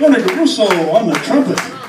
Let me on the trumpet.